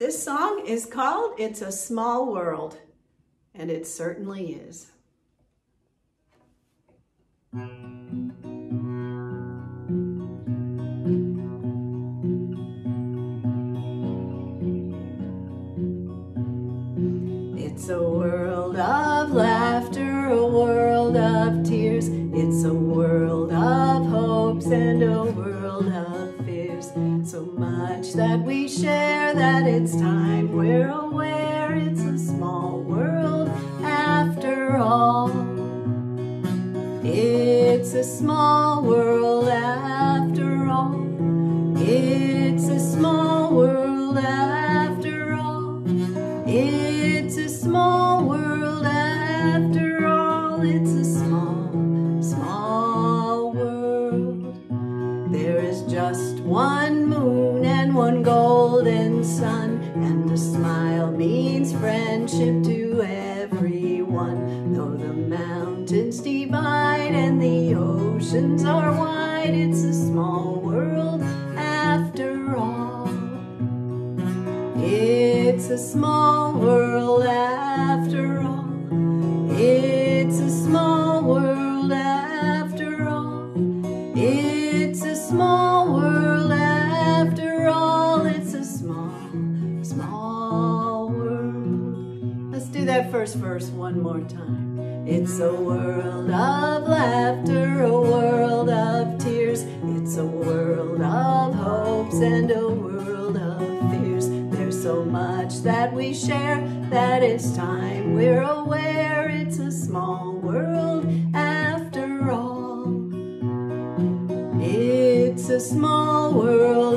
This song is called It's a Small World, and it certainly is. It's a world of laughter, a world of tears. It's a world of hopes and that we share that it's time we're aware it's a small world after all. It's a small world after all. It's a small world after all. It's a small world after all. It's a small, small world. There is just one moon sun, and a smile means friendship to everyone. Though the mountains divide and the oceans are wide, it's a small world after all. It's a small world after all. It's a small world after all. It's that first verse one more time. It's a world of laughter, a world of tears. It's a world of hopes and a world of fears. There's so much that we share that it's time we're aware it's a small world after all. It's a small world